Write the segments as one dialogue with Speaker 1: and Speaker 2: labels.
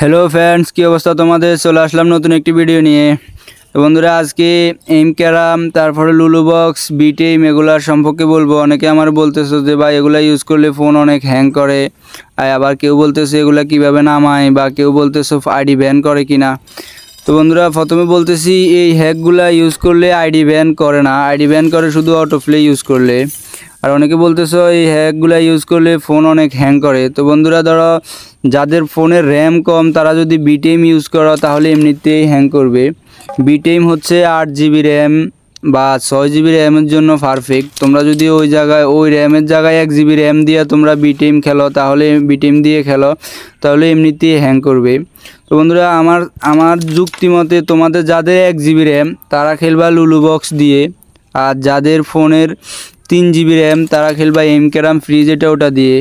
Speaker 1: Hello friends কী অবস্থা তোমাদের? চলে আসলাম নতুন একটি ভিডিও নিয়ে। তো বন্ধুরা, আজকে এম ক্যারাম, তারপরে লুলু বক্স বিটেম এগুলার সম্পর্কে বলব। অনেকে আমার বলতেছো যে, ভাই, এগুলা ইউজ করলে ফোন অনেক হ্যাং করে। আর আবার কেউ বলতেছে, এগুলা কীভাবে নামায়? বা কেউ বলতেছো আইডি ব্যান করে কিনা? তো বন্ধুরা, প্রথমে বলতেছি, এই হ্যাকগুলা ইউজ করলে আইডি ব্যান করে না। আইডি ব্যান করে শুধু অটো প্লে ইউজ করলে। আর অনেকে বলতেছো এই হ্যাকগুলা ইউজ করলে ফোন অনেক হ্যাং করে। তো বন্ধুরা, ধরো, যাদের ফোনের র্যাম কম, তারা যদি বিটেম ইউজ করো, তাহলে এমনিতেই হ্যাং করবে। বিটেম হচ্ছে আট জিবি র্যাম বা ছয় জিবি র্যামের জন্য পারফেক্ট তোমরা যদি ওই জায়গায়, ওই র্যামের জায়গায় এক জিবি র্যাম দিয়ে তোমরা বিটেম খেলো, তাহলে বিটেম দিয়ে খেলো, তাহলে এমনিতেই হ্যাং করবে। তো বন্ধুরা, আমার আমার যুক্তি মতে তোমাদের যাদের এক জিবি র্যাম তারা খেলবা লুলু বক্স দিয়ে। আর যাদের ফোনের তিন জিবি র্যাম, তারা খেলবা এম ক্যারাম ফ্রি যেটা ওটা দিয়ে।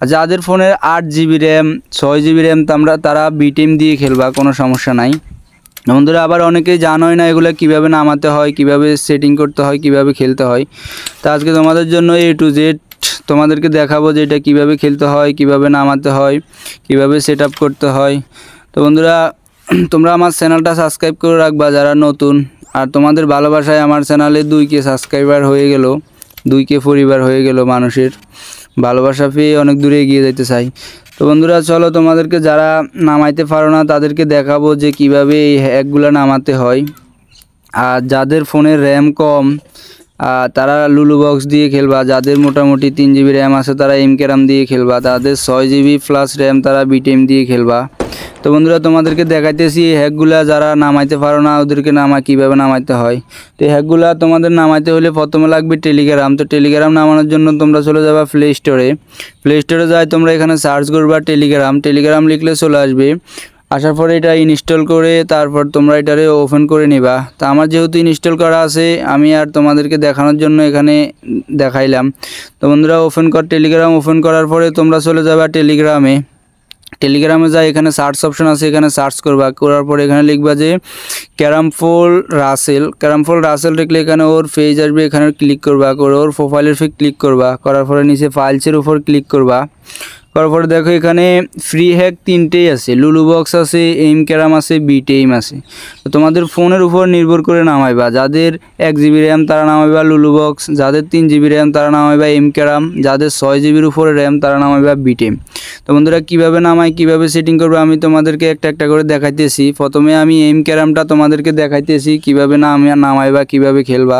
Speaker 1: আর যাদের ফোনের আট জিবি র্যাম, ছয় জিবি র্যাম, তোমরা, তারা বিটেম দিয়ে খেলবা, কোনো সমস্যা নাই। বন্ধুরা, আবার অনেকেই জানোই না এগুলো কীভাবে নামাতে হয়, কীভাবে সেটিং করতে হয়, কীভাবে খেলতে হয়। তা আজকে তোমাদের জন্য এ টু জেড তোমাদেরকে দেখাবো যে এটা কীভাবে খেলতে হয়, কীভাবে নামাতে হয়, কীভাবে সেট করতে হয়। তো বন্ধুরা, তোমরা আমার চ্যানেলটা সাবস্ক্রাইব করে রাখবা যারা নতুন। আর তোমাদের ভালোবাসায় আমার চ্যানেলে দুই কে সাবস্ক্রাইবার হয়ে গেল। দুই কে পরিবার হয়ে গেল মানুষের। ভালোবাসা পেয়ে অনেক দূরে এগিয়ে যেতে চাই। তো বন্ধুরা, চলো তোমাদেরকে যারা নামাইতে পারো না, তাদেরকে দেখাবো যে কীভাবে এই হ্যাকগুলো নামাতে হয়। আর যাদের ফোনের র্যাম কম তারা লুলু বক্স দিয়ে খেলবা। যাদের মোটামুটি তিন জিবি র্যাম আছে, তারা এম ক্যারাম দিয়ে খেলবা। তাদের ছয় জিবি প্লাস র্যাম তারা বিটেম দিয়ে খেলবা। তো বন্ধুরা, তোমাদেরকে দেখাইতেছি এই হ্যাকগুলা যারা নামাইতে পারো না, ওদেরকে নামা কীভাবে নামাইতে হয়। তো এই হ্যাকগুলা তোমাদের নামাইতে হলে প্রথমে লাগবে টেলিগ্রাম। তো টেলিগ্রাম নামানোর জন্য তোমরা চলে যাবা প্লে স্টোরে প্লে স্টোরে যাই তোমরা এখানে সার্চ করবা টেলিগ্রাম। টেলিগ্রাম লিখলে চলে আসবে। আসার পরে এটা ইনস্টল করে তারপর তোমরা এটারে ওপেন করে নিবা। তা আমার যেহেতু ইনস্টল করা আছে, আমি আর তোমাদেরকে দেখানোর জন্য এখানে দেখাইলাম। তো বন্ধুরা ওপেন কর টেলিগ্রাম। ওপেন করার পরে তোমরা চলে যাবা টেলিগ্রামে। টেলিগ্রামে যাই, এখানে সার্চ অপশন আছে, এখানে সার্চ করবা। করার পরে এখানে লিখবা যে ক্যারামফোল রাসেল ক্যারামফোল রাসেল লিখলে এখানে ওর পেজ আসবে, এখানে ক্লিক করবা। করে ওর প্রোফাইলের ফে ক্লিক করবা। করার পরে নিচে ফাইলসের উপর ক্লিক করবা। করার পরে দেখো এখানে ফ্রি হ্যাক তিনটেই আছে। লুলু বক্স আছে এম ক্যারাম আছে বিটেইম আছে। তো তোমাদের ফোনের উপর নির্ভর করে নামাইবা। যাদের এক জিবি র্যাম তারা নামাইবা লুলু বক্স যাদের তিন জিবি র্যাম তারা নামাইবা এম ক্যারাম যাদের ছয় জিবির উপরে র্যাম তারা নামাইবা বিটেম তো বন্ধুরা, কীভাবে নামাই, কীভাবে সেটিং করবে আমি তোমাদেরকে একটা একটা করে দেখাইতেছি। প্রথমে আমি এম ক্যারামটা তোমাদেরকে দেখাইতেছি, কীভাবে নামে, নামাইবা, কীভাবে খেলবা।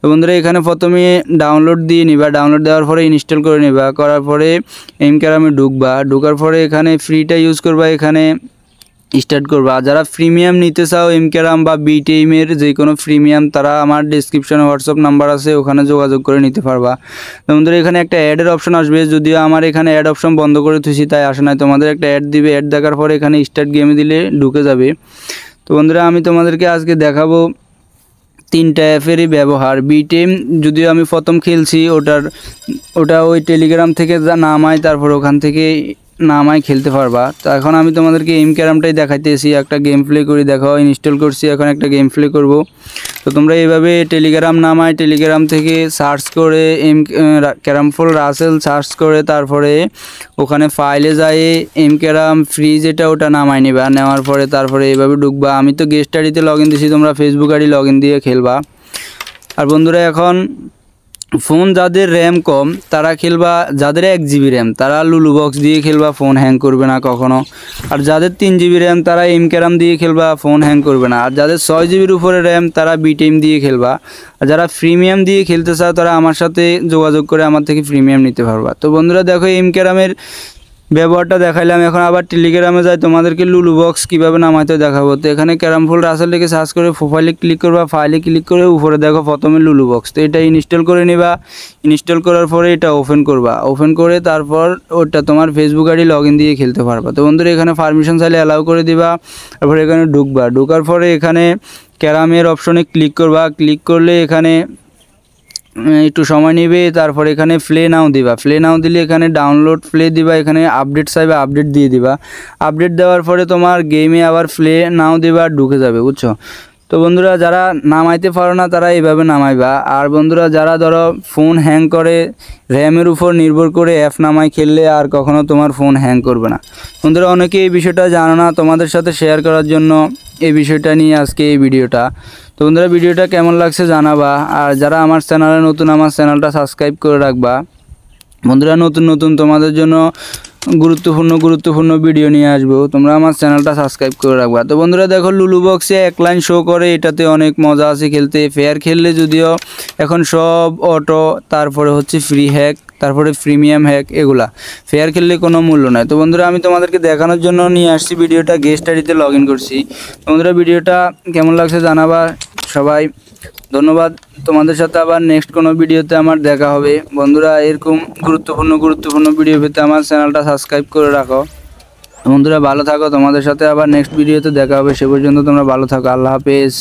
Speaker 1: তো বন্ধুরা, এখানে প্রথমে ডাউনলোড দিয়ে নিবা। ডাউনলোড দেওয়ার পরে ইনস্টল করে নিবা। করার পরে এম ক্যারামে ঢুকবা ঢুকার পরে এখানে ফ্রিটা ইউজ করবা, এখানে স্টার্ট করবা। যারা প্রিমিয়াম নিতে চাও এম ক্যারাম বা বি টিমের যে কোনো প্রিমিয়াম তারা আমার ডিসক্রিপশনে হোয়াটসঅ্যাপ নাম্বার আছে, ওখানে যোগাযোগ করে নিতে পারবা। তো বন্ধুরা, এখানে একটা অ্যাডের অপশন আসবে। যদিও আমার এখানে অ্যাড অপশন বন্ধ করে থুছি তাই আসে না তোমাদের একটা অ্যাড দিবে। অ্যাড দেখার পরে এখানে স্টার্ট গেমে দিলে ঢুকে যাবে। তো বন্ধুরা, আমি তোমাদেরকে আজকে দেখাবো তিনটা অ্যাপেরই ব্যবহার। বিটেম যদিও আমি প্রথম খেলছি, ওটার, ওটা ওই টেলিগ্রাম থেকে যা নামাই তারপর ওখান থেকে নামাই খেলতে পারবা। তো এখন আমি তোমাদেরকে এম ক্যারামটাই দেখাইতেছি একটা গেম প্লে করে, দেখাও ইনস্টল করছি, এখন একটা গেম প্লে করব। তো তোমরা এইভাবে টেলিগ্রাম নামাই টেলিগ্রাম থেকে সার্চ করে এম ক্যারামফল রাসেল সার্চ করে, তারপরে ওখানে ফাইলে যায় এম ক্যারাম ফ্রি যেটা ওটা নামাই নিবা। নেওয়ার পরে তারপরে এইভাবে ঢুকবা। আমি তো গেস্ট আইডিতে লগ ইন দিছি, তোমরা ফেসবুক আইডি লগ ইন দিয়ে খেলবা। আর বন্ধুরা এখন ফোন যাদের র্যাম কম, তারা খেলবা, যাদের এক জিবি র্যাম, তারা লুলু বক্স দিয়ে খেলবা ফোন হ্যাং করবে না কখনো। আর যাদের তিন জিবি র্যাম, তারা এম ক্যারাম দিয়ে খেলবা ফোন হ্যাং করবে না। আর যাদের ছয় জিবির উপরে র্যাম, তারা বিটিএম দিয়ে খেলবা। আর যারা প্রিমিয়াম দিয়ে খেলতে চাও, তারা আমার সাথে যোগাযোগ করে আমার থেকে প্রিমিয়াম নিতে পারবা। তো বন্ধুরা, দেখো এম ক্যারামের ব্যবহারটা দেখাইলাম, এখন আবার টেলিগ্রামে যাই, তোমাদেরকে লুলু বক্স কীভাবে নামাইতে দেখাবো? তো এখানে ক্যারামফুল রাসেল লিখে সার্চ করে প্রোফাইলে ক্লিক করবা ফাইলে ক্লিক করে উপরে দেখো প্রথমে লুলু বক্স তো এটা ইনস্টল করে নিবা ইনস্টল করার পরে এটা ওপেন করবা। ওপেন করে তারপর ওটা তোমার ফেসবুক আইডি লগ দিয়ে খেলতে পারবা। তো বন্ধুরা, এখানে পারমিশন চাইলে অ্যালাউ করে দিবা, তারপরে এখানে ঢুকবা। ঢুকার পরে এখানে ক্যারামের অপশনে ক্লিক করবা। ক্লিক করলে এখানে একটু সময় নেবে, তারপর এখানে প্লে নাও দিবা। প্লে নাও দিলে এখানে ডাউনলোড প্লে দিবা, এখানে আপডেট চাইবে আপডেট দিয়ে দিবা। আপডেট দেওয়ার পরে তোমার গেমে আবার প্লে নাও দিবা, ঢুকে যাবে, বুঝছ? তো বন্ধুরা, যারা নামাইতে পারো না, তারা এইভাবে নামাইবা। আর বন্ধুরা, যারা ধরো ফোন হ্যাং করে র্যামের উপর নির্ভর করে অ্যাপ নামাই খেললে, আর কখনো তোমার ফোন হ্যাং করবে না। বন্ধুরা অনেকে এই বিষয়টা জানো না। তোমাদের সাথে শেয়ার করার জন্য এই বিষয়টা নিয়ে আজকে এই ভিডিওটা। তো বন্ধুরা, ভিডিওটা কেমন লাগছে জানাবা। আর যারা আমার চ্যানেলে নতুন, আমার চ্যানেলটা সাবস্ক্রাইব করে রাখবা। বন্ধুরা, নতুন নতুন তোমাদের জন্য গুরুত্বপূর্ণ গুরুত্বপূর্ণ ভিডিও নিয়ে আসব। তোমরা আমার চ্যানেলটা সাবস্ক্রাইব করে রাখবা। তো বন্ধুরা, দেখো লুলু বক্সে এক লাইন শো করে। এটাতে অনেক মজা আছে খেলতে। ফেয়ার খেললে যদিও এখন সব অটো তারপরে হচ্ছে ফ্রি হ্যাক তারপরে প্রিমিয়াম হ্যাক এগুলা। ফেয়ার খেললে কোনো মূল্য নাই। তো বন্ধুরা, আমি তোমাদেরকে দেখানোর জন্য নিয়ে আসছি ভিডিওটা গেস্ট আইডিতে লগ ইন করছি বন্ধুরা, ভিডিওটা কেমন লাগছে জানাবা সবাই। ধন্যবাদ। তোমাদের সাথে আবার নেক্সট কোনো ভিডিওতে আমার দেখা হবে। বন্ধুরা, এরকম গুরুত্বপূর্ণ গুরুত্বপূর্ণ ভিডিও পেতে আমার চ্যানেলটা সাবস্ক্রাইব করে রাখো। বন্ধুরা, ভালো থাকো। তোমাদের সাথে আবার নেক্সট ভিডিওতে দেখা হবে। সে পর্যন্ত তোমরা ভালো থাকো। আল্লাহ হাফেজ।